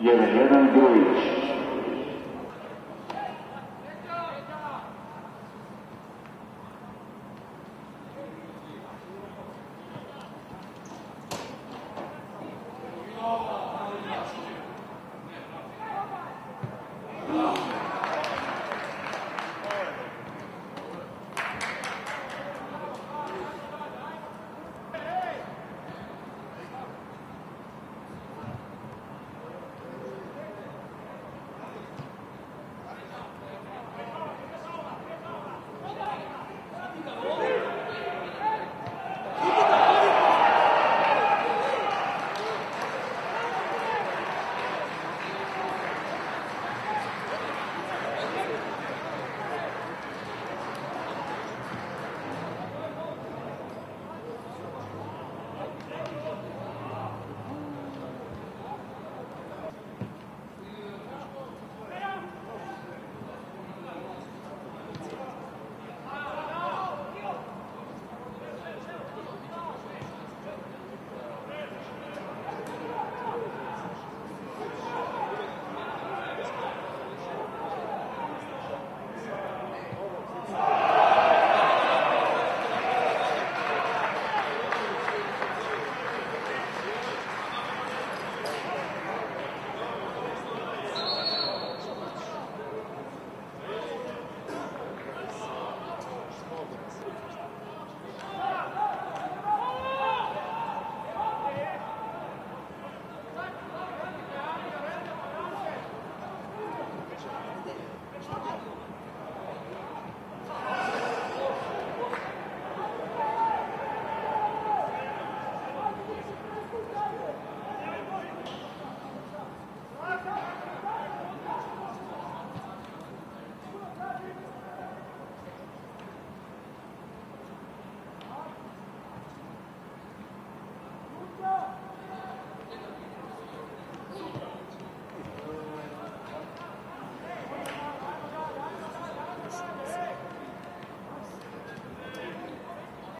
1-1 Gruić.